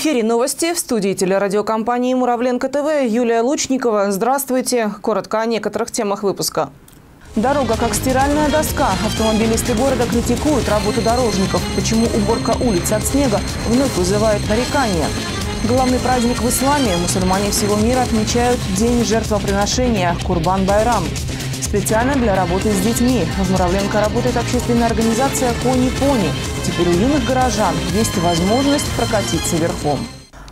Эфире новости в студии телерадиокомпании «Муравленко ТВ» Юлия Лучникова. Здравствуйте. Коротко о некоторых темах выпуска. Дорога как стиральная доска. Автомобилисты города критикуют работу дорожников. Почему уборка улиц от снега вновь вызывает нарекания? Главный праздник в исламе. Мусульмане всего мира отмечают День жертвоприношения – Курбан-Байрам. Специально для работы с детьми. В Муравленко работает общественная организация «Кони-пони». Теперь у юных горожан есть возможность прокатиться верхом.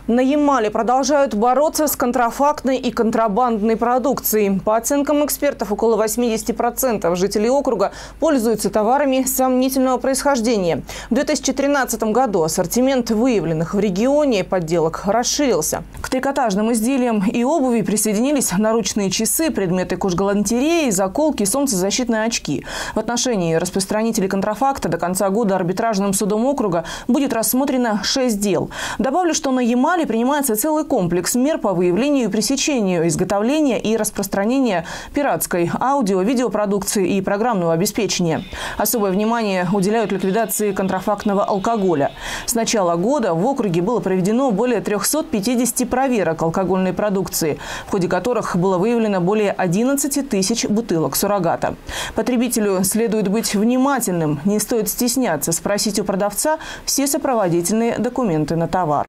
На Ямале продолжают бороться с контрафактной и контрабандной продукцией. По оценкам экспертов, около 80% жителей округа пользуются товарами сомнительного происхождения. В 2013 году ассортимент выявленных в регионе подделок расширился. К трикотажным изделиям и обуви присоединились наручные часы, предметы кожгалантереи, заколки, солнцезащитные очки. В отношении распространителей контрафакта до конца года арбитражным судом округа будет рассмотрено 6 дел. Добавлю, что на Ямале Мали принимается целый комплекс мер по выявлению и пресечению изготовления и распространения пиратской аудио, видеопродукции и программного обеспечения. Особое внимание уделяют ликвидации контрафактного алкоголя. С начала года в округе было проведено более 350 проверок алкогольной продукции, в ходе которых было выявлено более 11 тысяч бутылок суррогата. Потребителю следует быть внимательным, не стоит стесняться спросить у продавца все сопроводительные документы на товар.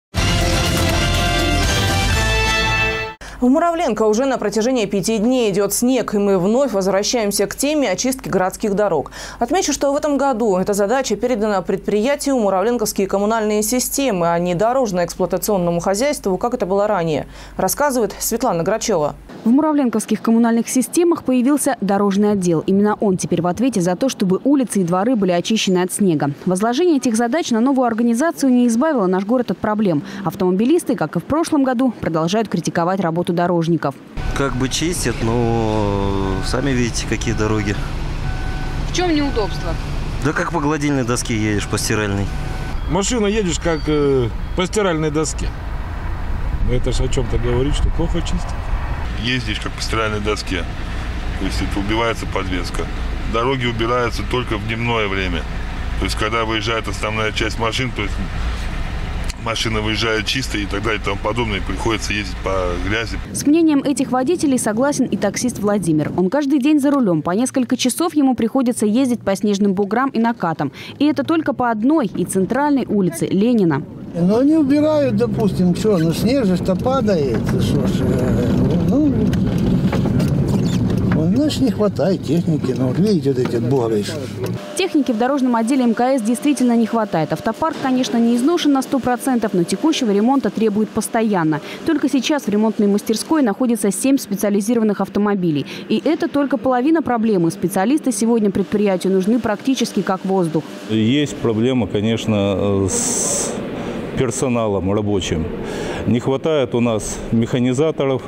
В Муравленко уже на протяжении пяти дней идет снег, и мы вновь возвращаемся к теме очистки городских дорог. Отмечу, что в этом году эта задача передана предприятию «Муравленковские коммунальные системы», а не дорожно-эксплуатационному хозяйству, как это было ранее, рассказывает Светлана Грачева. В Муравленковских коммунальных системах появился дорожный отдел. Именно он теперь в ответе за то, чтобы улицы и дворы были очищены от снега. Возложение этих задач на новую организацию не избавило наш город от проблем. Автомобилисты, как и в прошлом году, продолжают критиковать работу работу дорожников. Как бы чистят, но сами видите, какие дороги. В чем неудобство? Да как по гладильной доске едешь, по стиральной. Машина едешь как э, по стиральной доске. Но это же о чем-то говорит, что плохо чистят. Ездишь как по стиральной доске. То есть это убивается подвеска. Дороги убираются только в дневное время. То есть когда выезжает основная часть машин, то есть машина выезжает чисто и так далее и тому подобное, и приходится ездить по грязи. С мнением этих водителей согласен и таксист Владимир. Он каждый день за рулем. По несколько часов ему приходится ездить по снежным буграм и накатам. И это только по одной и центральной улице Ленина. Ну, они убирают, допустим, что, ну, снег же-то падает, что ж, э, ну, Значит, не хватает техники. Ну, вот видите, вот эти бугры. Техники в дорожном отделе МКС действительно не хватает. Автопарк, конечно, не изношен на 100%, но текущего ремонта требует постоянно. Только сейчас в ремонтной мастерской находится 7 специализированных автомобилей. И это только половина проблемы. Специалисты сегодня предприятию нужны практически как воздух. Есть проблема, конечно, с персоналом рабочим. Не хватает у нас механизаторов,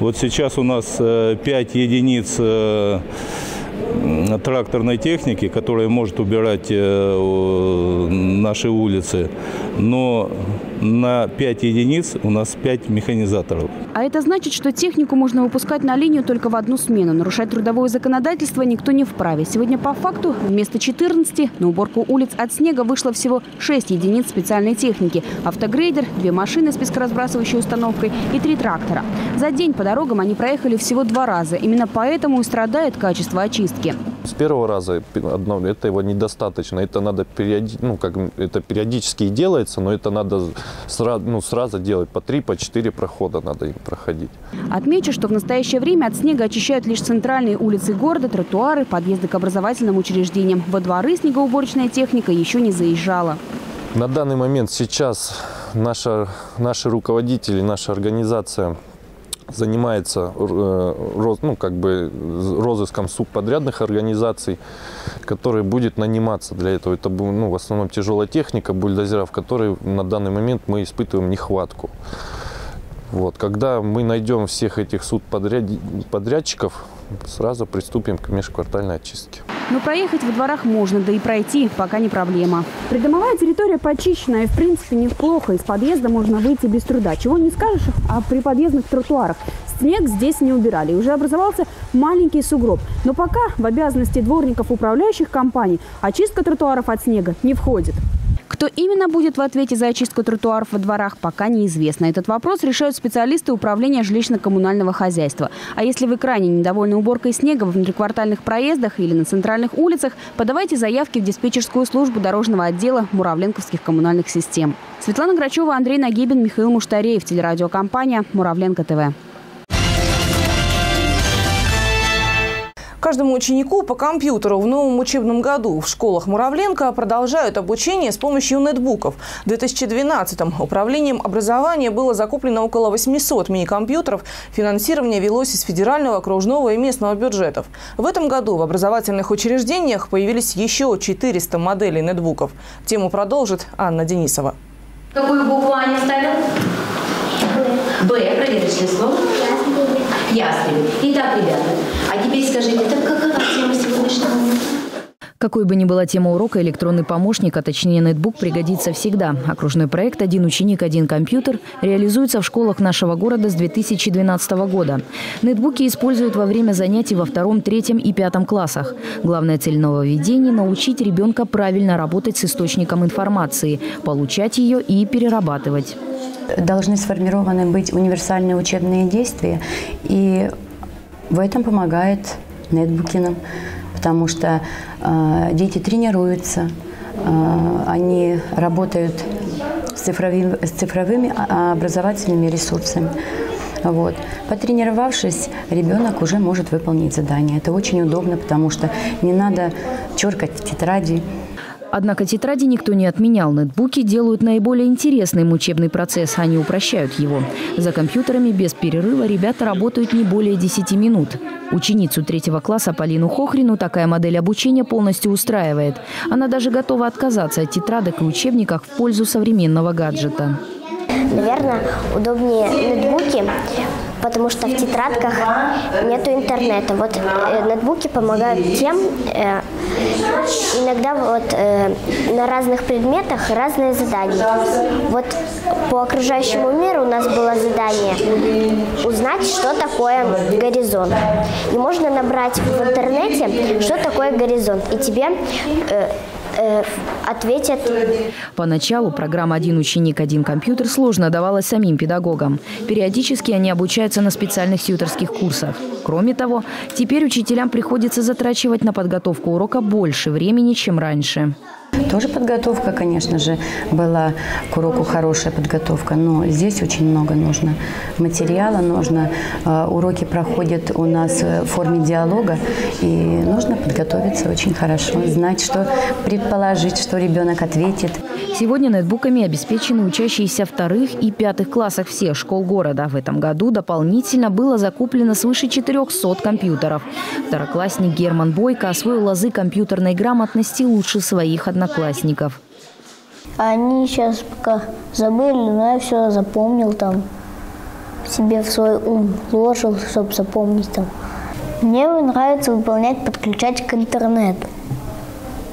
вот сейчас у нас 5 э, единиц э, тракторной техники, которая может убирать э, наши улицы, но на 5 единиц у нас 5 механизаторов. А это значит, что технику можно выпускать на линию только в одну смену. Нарушать трудовое законодательство никто не вправе. Сегодня по факту вместо 14 на уборку улиц от снега вышло всего 6 единиц специальной техники. Автогрейдер, две машины с пескоразбрасывающей установкой и три трактора. За день по дорогам они проехали всего два раза. Именно поэтому и страдает качество очистки. С первого раза одно, этого недостаточно. Это надо периоди, ну, как, это периодически и делается, но это надо сразу, ну, сразу делать по три, по четыре прохода надо им проходить. Отмечу, что в настоящее время от снега очищают лишь центральные улицы города, тротуары, подъезды к образовательным учреждениям. Во дворы снегоуборочная техника еще не заезжала. На данный момент сейчас наша, наши руководители, наша организация занимается э, ну, как бы розыском субподрядных организаций, которые будет наниматься для этого. Это ну, в основном тяжелая техника, бульдозеров, которой на данный момент мы испытываем нехватку. Вот. Когда мы найдем всех этих субподрядчиков, сразу приступим к межквартальной очистке. Но проехать во дворах можно, да и пройти пока не проблема. Придомовая территория почищена и в принципе неплохо. Из подъезда можно выйти без труда. Чего не скажешь о приподъездных тротуарах. Снег здесь не убирали. Уже образовался маленький сугроб. Но пока в обязанности дворников управляющих компаний очистка тротуаров от снега не входит. Кто именно будет в ответе за очистку тротуаров во дворах, пока неизвестно. Этот вопрос решают специалисты управления жилищно-коммунального хозяйства. А если вы крайне недовольны уборкой снега в внутриквартальных проездах или на центральных улицах, подавайте заявки в диспетчерскую службу дорожного отдела Муравленковских коммунальных систем. Светлана Грачева, Андрей Нагибин, Михаил Муштареев, телерадиокомпания «Муравленко ТВ». Каждому ученику по компьютеру в новом учебном году в школах Муравленко продолжают обучение с помощью нетбуков. В 2012-м управлением образования было закуплено около 800 мини-компьютеров. Финансирование велось из федерального, окружного и местного бюджетов. В этом году в образовательных учреждениях появились еще 400 моделей нетбуков. Тему продолжит Анна Денисова. Какую букву Аня ставил? Б. Проверочное слово. Ястребы. Итак, ребята, Какой бы ни была тема урока, электронный помощник, а точнее нетбук, пригодится всегда. Окружной проект «Один ученик, один компьютер» реализуется в школах нашего города с 2012 года. Нетбуки используют во время занятий во втором, третьем и пятом классах. Главная цель нововведений – научить ребенка правильно работать с источником информации, получать ее и перерабатывать должны сформированы быть универсальные учебные действия, и в этом помогает нетбуки нам, потому что э, дети тренируются, э, они работают с цифровыми, с цифровыми образовательными ресурсами. Вот. Потренировавшись, ребенок уже может выполнить задание. Это очень удобно, потому что не надо черкать в тетради, Однако тетради никто не отменял. Нетбуки делают наиболее интересным учебный процесс, они упрощают его. За компьютерами без перерыва ребята работают не более 10 минут. Ученицу третьего класса Полину Хохрину такая модель обучения полностью устраивает. Она даже готова отказаться от тетрадок и учебников в пользу современного гаджета. Наверное, удобнее нетбуки, потому что в тетрадках нету интернета. Вот э, нетбуки помогают тем, э, иногда вот э, на разных предметах разные задания. Вот по окружающему миру у нас было задание узнать, что такое горизонт. И можно набрать в интернете, что такое горизонт. И тебе э, э, ответят. Поначалу программа «Один ученик, один компьютер» сложно давалась самим педагогам. Периодически они обучаются на специальных сьютерских курсах. Кроме того, теперь учителям приходится затрачивать на подготовку урока больше времени, чем раньше. Тоже подготовка, конечно же, была к уроку хорошая подготовка, но здесь очень много нужно материала, нужно, э, уроки проходят у нас в форме диалога, и нужно подготовиться очень хорошо, знать, что предположить, что ребенок ответит. Сегодня нетбуками обеспечены учащиеся вторых и пятых классах всех школ города. В этом году дополнительно было закуплено свыше 400 компьютеров. Второклассник Герман Бойко освоил лазы компьютерной грамотности лучше своих одноклассников. Они сейчас пока забыли, но я все запомнил там, себе в свой ум вложил, чтобы запомнить там. Мне нравится выполнять, подключать к интернету.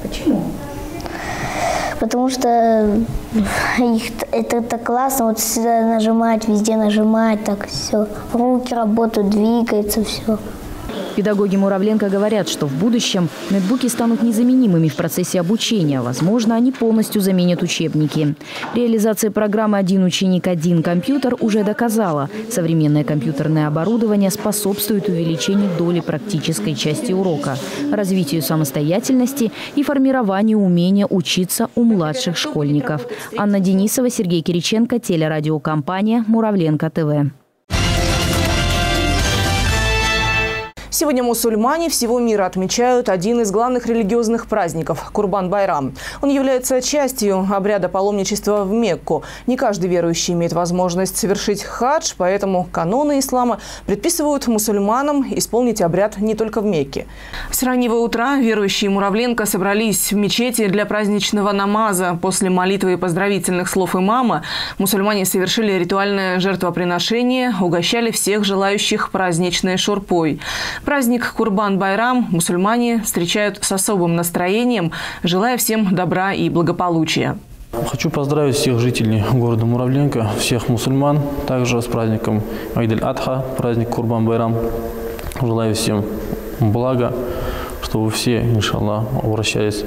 Почему? потому что их, это так классно, вот сюда нажимать, везде нажимать, так все. Руки работают, двигается все. Педагоги Муравленко говорят, что в будущем нетбуки станут незаменимыми в процессе обучения. Возможно, они полностью заменят учебники. Реализация программы «Один ученик, один компьютер» уже доказала. Современное компьютерное оборудование способствует увеличению доли практической части урока, развитию самостоятельности и формированию умения учиться у младших школьников. Анна Денисова, Сергей Кириченко, телерадиокомпания «Муравленко ТВ». Сегодня мусульмане всего мира отмечают один из главных религиозных праздников – Курбан-Байрам. Он является частью обряда паломничества в Мекку. Не каждый верующий имеет возможность совершить хадж, поэтому каноны ислама предписывают мусульманам исполнить обряд не только в Мекке. С раннего утра верующие Муравленко собрались в мечети для праздничного намаза. После молитвы и поздравительных слов имама мусульмане совершили ритуальное жертвоприношение, угощали всех желающих праздничной шурпой. Праздник Курбан-Байрам мусульмане встречают с особым настроением, желая всем добра и благополучия. Хочу поздравить всех жителей города Муравленко, всех мусульман, также с праздником Айдель-Адха, праздник Курбан-Байрам. Желаю всем блага, чтобы все, иншаллах, обращались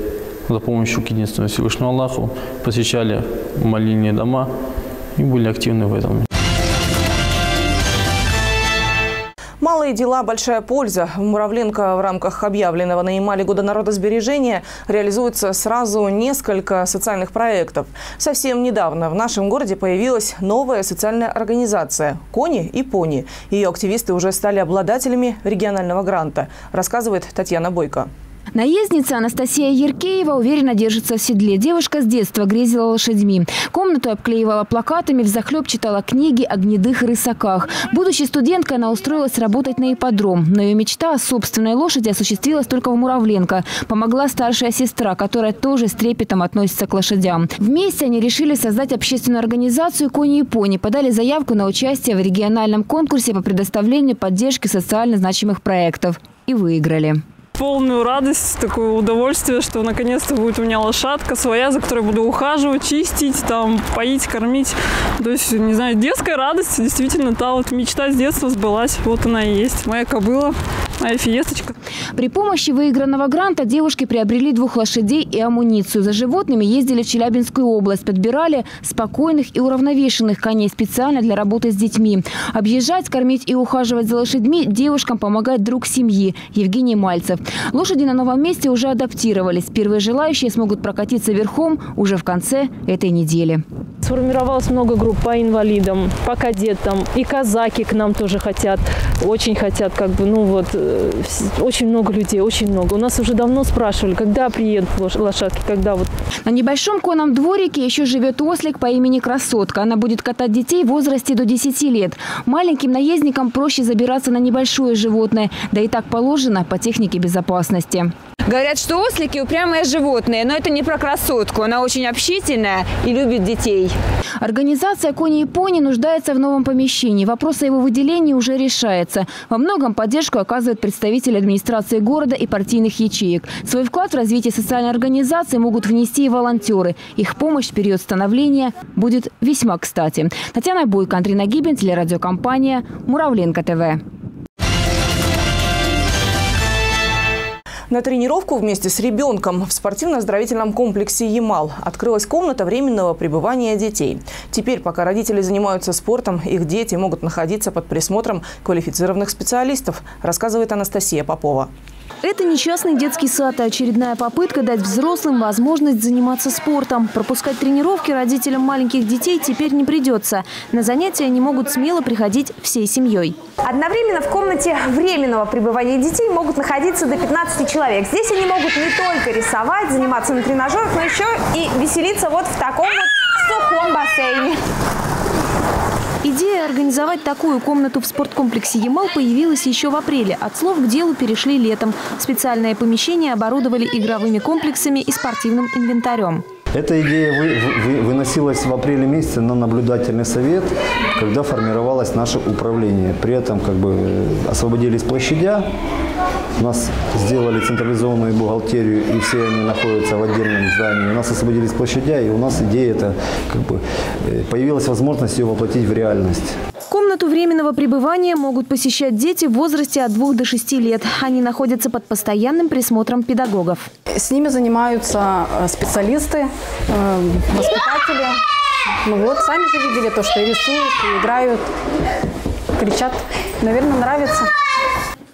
за помощью к единственному Всевышнему Аллаху, посещали молильные дома и были активны в этом. Малые дела, большая польза. Муравленко в рамках объявленного на Ямале года народосбережения реализуется сразу несколько социальных проектов. Совсем недавно в нашем городе появилась новая социальная организация «Кони и пони». Ее активисты уже стали обладателями регионального гранта, рассказывает Татьяна Бойко. Наездница Анастасия Еркеева уверенно держится в седле. Девушка с детства грезила лошадьми. Комнату обклеивала плакатами, взахлеб читала книги о гнедых рысаках. Будущей студенткой она устроилась работать на ипподром. Но ее мечта о собственной лошади осуществилась только в Муравленко. Помогла старшая сестра, которая тоже с трепетом относится к лошадям. Вместе они решили создать общественную организацию «Кони и пони». Подали заявку на участие в региональном конкурсе по предоставлению поддержки социально значимых проектов. И выиграли полную радость, такое удовольствие, что наконец-то будет у меня лошадка своя, за которой буду ухаживать, чистить, там, поить, кормить. То есть, не знаю, детская радость, действительно, та вот мечта с детства сбылась. Вот она и есть, моя кобыла моя фиесточка. При помощи выигранного гранта девушки приобрели двух лошадей и амуницию. За животными ездили в Челябинскую область, подбирали спокойных и уравновешенных коней специально для работы с детьми. Объезжать, кормить и ухаживать за лошадьми девушкам помогает друг семьи Евгений Мальцев. Лошади на новом месте уже адаптировались. Первые желающие смогут прокатиться верхом уже в конце этой недели. Сформировалось много групп по инвалидам, по кадетам. И казаки к нам тоже хотят, очень хотят, как бы, ну вот, э, очень много людей, очень много. У нас уже давно спрашивали, когда приедут лошадки, когда вот. На небольшом конном дворике еще живет ослик по имени Красотка. Она будет катать детей в возрасте до 10 лет. Маленьким наездникам проще забираться на небольшое животное, да и так положено по технике безопасности. Говорят, что ослики упрямые животные, но это не про красотку. Она очень общительная и любит детей. Организация «Кони и пони» нуждается в новом помещении. Вопрос о его выделении уже решается. Во многом поддержку оказывают представители администрации города и партийных ячеек. Свой вклад в развитие социальной организации могут внести и волонтеры. Их помощь в период становления будет весьма кстати. Татьяна Бойко, Андрей Нагибин, телерадиокомпания «Муравленко ТВ». На тренировку вместе с ребенком в спортивно-оздоровительном комплексе «Ямал» открылась комната временного пребывания детей. Теперь, пока родители занимаются спортом, их дети могут находиться под присмотром квалифицированных специалистов, рассказывает Анастасия Попова. Это не частный детский сад, а очередная попытка дать взрослым возможность заниматься спортом. Пропускать тренировки родителям маленьких детей теперь не придется. На занятия они могут смело приходить всей семьей. Одновременно в комнате временного пребывания детей могут находиться до 15 человек. Здесь они могут не только рисовать, заниматься на тренажерах, но еще и веселиться вот в таком вот сухом бассейне. Идея организовать такую комнату в спорткомплексе «Ямал» появилась еще в апреле. От слов к делу перешли летом. Специальное помещение оборудовали игровыми комплексами и спортивным инвентарем. Эта идея вы, вы, выносилась в апреле месяце на наблюдательный совет, когда формировалось наше управление. При этом как бы освободились площадя, у нас сделали централизованную бухгалтерию, и все они находятся в отдельном здании. У нас освободились площадя, и у нас идея это как бы э, появилась возможность ее воплотить в реальность. Комнату временного пребывания могут посещать дети в возрасте от 2 до 6 лет. Они находятся под постоянным присмотром педагогов. С ними занимаются э, специалисты, э, воспитатели. Ну вот, сами же видели то, что и рисуют, и играют, кричат. Наверное, нравится.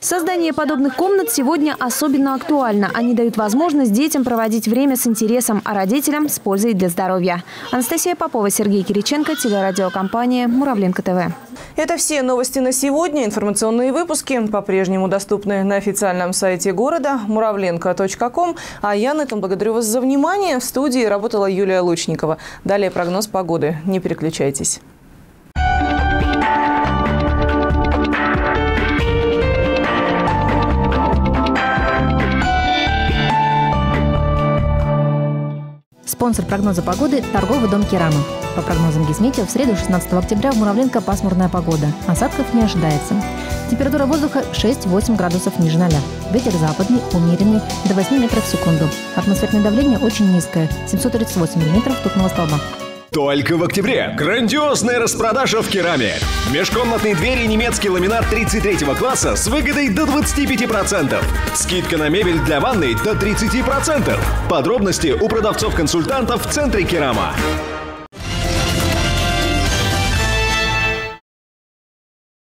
Создание подобных комнат сегодня особенно актуально. Они дают возможность детям проводить время с интересом, а родителям с пользой для здоровья. Анастасия Попова, Сергей Кириченко, телерадиокомпания «Муравленко ТВ». Это все новости на сегодня. Информационные выпуски по-прежнему доступны на официальном сайте города muravlenko.com. А я на этом благодарю вас за внимание. В студии работала Юлия Лучникова. Далее прогноз погоды. Не переключайтесь. Спонсор прогноза погоды – торговый дом «Керама». По прогнозам Гизметео, в среду 16 октября в Муравленко пасмурная погода. Осадков не ожидается. Температура воздуха 6-8 градусов ниже 0. Ветер западный, умеренный, до 8 метров в секунду. Атмосферное давление очень низкое – 738 миллиметров тупного столба. Только в октябре грандиозная распродажа в Кераме. Межкомнатные двери немецкий ламинат 33 класса с выгодой до 25%. Скидка на мебель для ванной до 30%. Подробности у продавцов-консультантов в центре Керама.